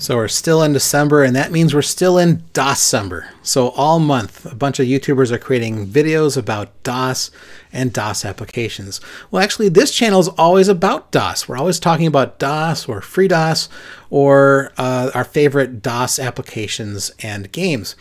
So we're still in December, and that means we're still in DOScember. So all month, a bunch of YouTubers are creating videos about DOS and DOS applications. Well, actually, this channel is always about DOS. We're always talking about DOS or FreeDOS or uh, our favorite DOS applications and games.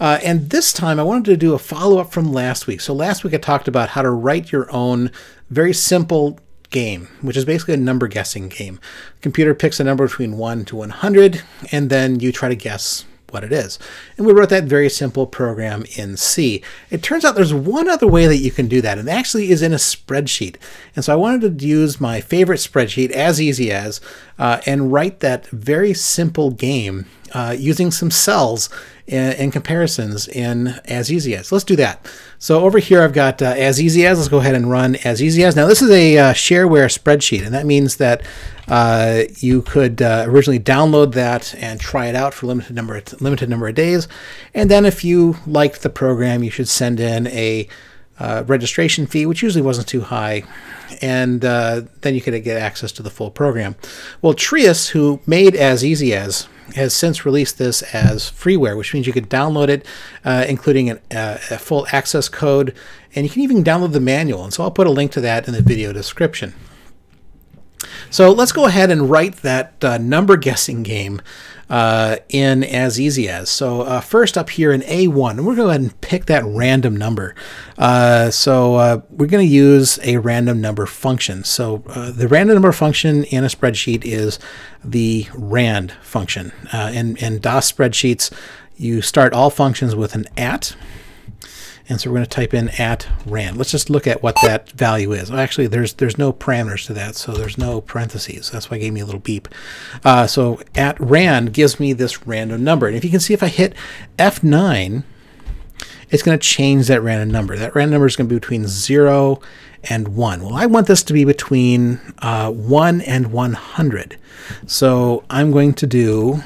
Uh, and this time I wanted to do a follow-up from last week. So last week I talked about how to write your own very simple game, which is basically a number guessing game. The computer picks a number between 1 to 100, and then you try to guess what it is. And we wrote that very simple program in C. It turns out there's one other way that you can do that, and it actually is in a spreadsheet. And so I wanted to use my favorite spreadsheet, as easy as, uh, and write that very simple game uh, using some cells and, comparisons in as easy as. Let's do that. So over here I've got uh, as easy as. Let's go ahead and run as easy as. Now this is a uh, shareware spreadsheet, and that means that uh, you could uh, originally download that and try it out for limited number of, limited number of days, and then if you liked the program, you should send in a uh, registration fee, which usually wasn't too high, and uh, then you could get access to the full program. Well, Trius, who made As Easy As, has since released this as freeware, which means you could download it, uh, including an, uh, a full access code, and you can even download the manual. And so I'll put a link to that in the video description. So let's go ahead and write that uh, number guessing game uh, in as easy as. So uh, first up here in A1, we're going to go ahead and pick that random number. Uh, so uh, we're going to use a random number function. So uh, the random number function in a spreadsheet is the rand function. in, in DOS spreadsheets, you start all functions with an at. And so we're going to type in at rand. Let's just look at what that value is. Actually, there's there's no parameters to that, so there's no parentheses. That's why it gave me a little beep. Uh, so at rand gives me this random number. And if you can see, if I hit F9, it's going to change that random number. That random number is going to be between 0 and 1. Well, I want this to be between uh, 1 and 100. So I'm going to do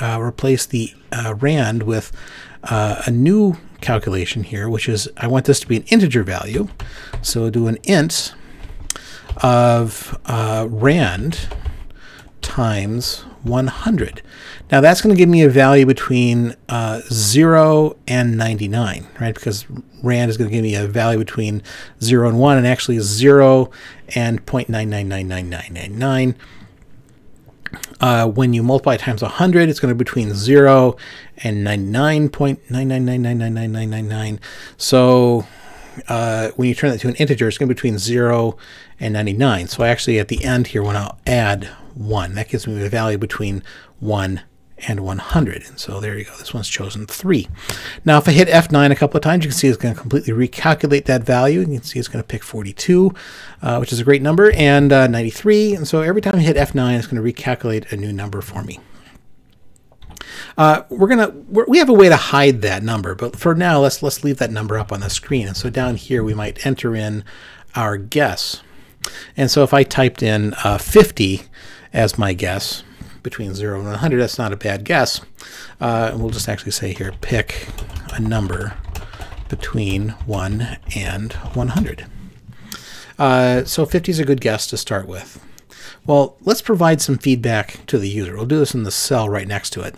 uh, replace the uh, rand with uh, a new calculation here, which is I want this to be an integer value. So do an int of uh, rand times 100. Now that's going to give me a value between uh, 0 and 99, right? Because rand is going to give me a value between 0 and 1, and actually 0 and 0.9999999. Uh, when you multiply times 100, it's going to be between 0 and 99.999999999. So uh, when you turn that to an integer, it's going to be between 0 and 99. So actually at the end here, when I'll add 1, that gives me a value between 1 and 100. And so there you go. This one's chosen 3. Now, if I hit F9 a couple of times, you can see it's going to completely recalculate that value. You can see it's going to pick 42, uh, which is a great number, and uh, 93. And so every time I hit F9, it's going to recalculate a new number for me. Uh, we're gonna we're, we have a way to hide that number, but for now let's let's leave that number up on the screen. And so down here we might enter in our guess. And so if I typed in uh, 50 as my guess, between 0 and 100. That's not a bad guess. Uh, we'll just actually say here, pick a number between 1 and 100. Uh, so 50 is a good guess to start with. Well, let's provide some feedback to the user. We'll do this in the cell right next to it.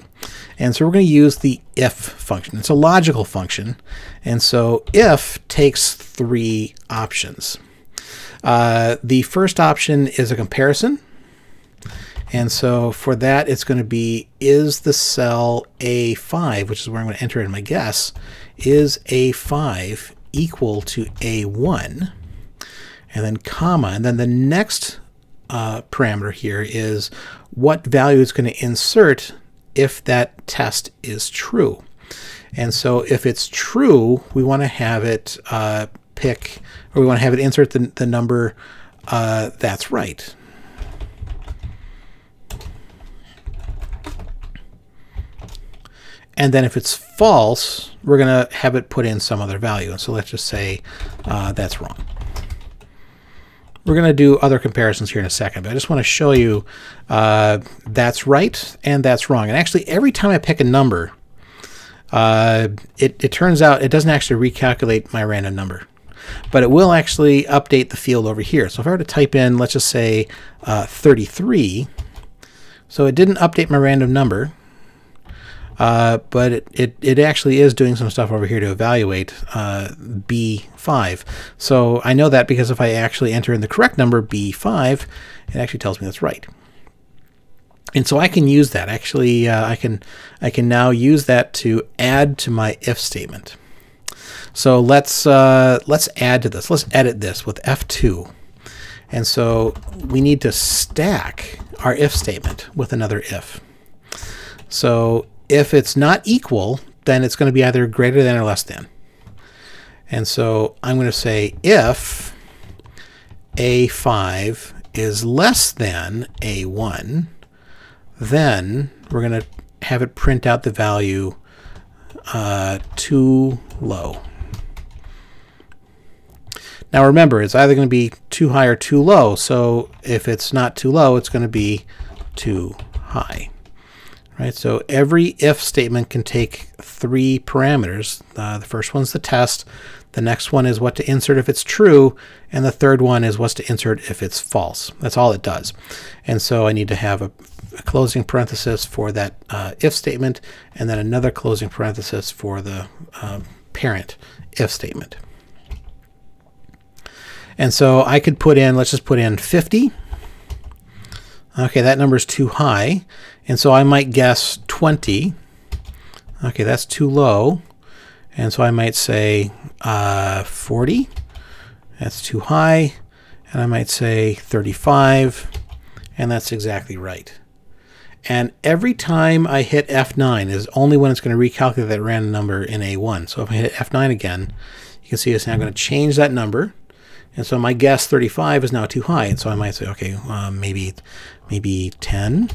And so we're going to use the if function. It's a logical function. And so if takes three options. Uh, the first option is a comparison. And so for that, it's going to be, is the cell A5, which is where I'm going to enter in my guess, is A5 equal to A1? And then comma, and then the next uh, parameter here is what value it's going to insert if that test is true. And so if it's true, we want to have it uh, pick, or we want to have it insert the, the number uh, that's right. And then if it's false, we're going to have it put in some other value. And so let's just say uh, that's wrong. We're going to do other comparisons here in a second, but I just want to show you uh, that's right and that's wrong. And actually, every time I pick a number, uh, it, it turns out it doesn't actually recalculate my random number, but it will actually update the field over here. So if I were to type in, let's just say uh, 33, So it didn't update my random number, uh, but it, it, it, actually is doing some stuff over here to evaluate uh, B5. So I know that because if I actually enter in the correct number, B5, it actually tells me that's right. And so I can use that. Actually, uh, I can I can now use that to add to my if statement. So let's uh, let's add to this. Let's edit this with F2. And so we need to stack our if statement with another if. So if it's not equal, then it's going to be either greater than or less than. And so I'm going to say if A5 is less than A1, then we're going to have it print out the value uh, too low. Now remember, it's either going to be too high or too low. So if it's not too low, it's going to be too high. Right, so every if statement can take three parameters. Uh, the first one's the test, the next one is what to insert if it's true, and the third one is what to insert if it's false. That's all it does. And so I need to have a, a closing parenthesis for that uh, if statement, and then another closing parenthesis for the uh, parent if statement. And so I could put in, let's just put in 50. Okay, that number is too high. And so I might guess 20. Okay, that's too low. And so I might say uh, 40. That's too high. And I might say 35. And that's exactly right. And every time I hit F9 is only when it's going to recalculate that random number in A1. So if I hit F9 again, you can see it's now going to change that number and so my guess 35 is now too high. And so I might say, okay, uh, maybe maybe 10.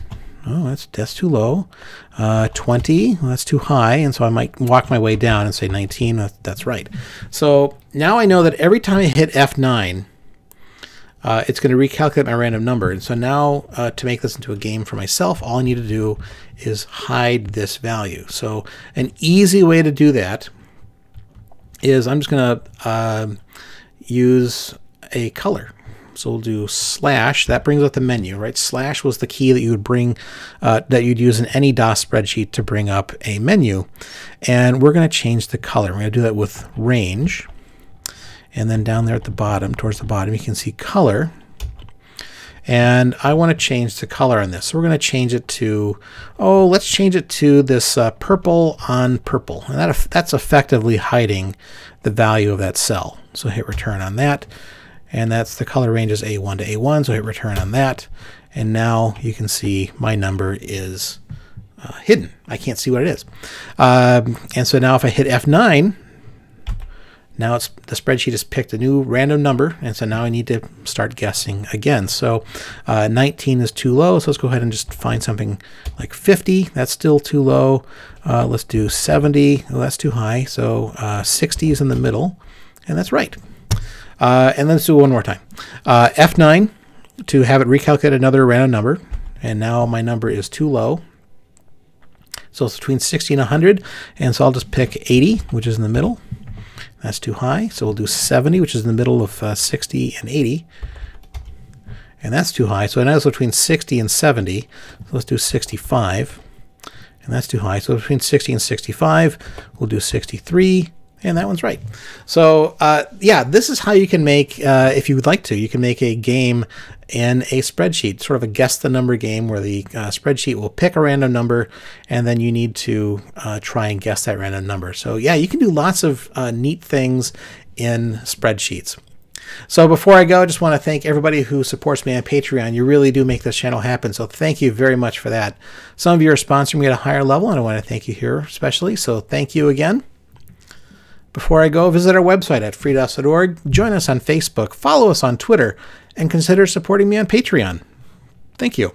Oh, that's that's too low. Uh, 20, well, that's too high. And so I might walk my way down and say 19. That, that's right. So now I know that every time I hit F9, uh, it's going to recalculate my random number. And so now uh, to make this into a game for myself, all I need to do is hide this value. So an easy way to do that is I'm just going to um, use a color. So we'll do slash. That brings up the menu, right? Slash was the key that you would bring, uh, that you'd use in any DOS spreadsheet to bring up a menu. And we're going to change the color. We're going to do that with range. And then down there at the bottom, towards the bottom, you can see color. And I want to change the color on this. So we're going to change it to, oh, let's change it to this uh, purple on purple. And that, that's effectively hiding the value of that cell. So hit return on that. And that's the color range is A1 to A1. So hit return on that. And now you can see my number is uh, hidden. I can't see what it is. Um, and so now if I hit F9, now it's the spreadsheet has picked a new random number, and so now I need to start guessing again. So uh, 19 is too low, so let's go ahead and just find something like 50. That's still too low. Uh, let's do 70. Oh, that's too high. So uh, 60 is in the middle, and that's right. Uh, and let's do it one more time. Uh, F9 to have it recalculate another random number, and now my number is too low. So it's between 60 and 100, and so I'll just pick 80, which is in the middle. That's too high. So we'll do 70, which is in the middle of uh, 60 and 80. And that's too high. So now it's between 60 and 70. So let's do 65. And that's too high. So between 60 and 65, we'll do 63. And that one's right. So uh, yeah, this is how you can make, uh, if you would like to, you can make a game in a spreadsheet, sort of a guess the number game where the uh, spreadsheet will pick a random number and then you need to uh, try and guess that random number. So yeah, you can do lots of uh, neat things in spreadsheets. So before I go, I just want to thank everybody who supports me on Patreon. You really do make this channel happen. So thank you very much for that. Some of you are sponsoring me at a higher level, and I want to thank you here especially. So thank you again. Before I go, visit our website at freedos.org, join us on Facebook, follow us on Twitter, and consider supporting me on Patreon. Thank you.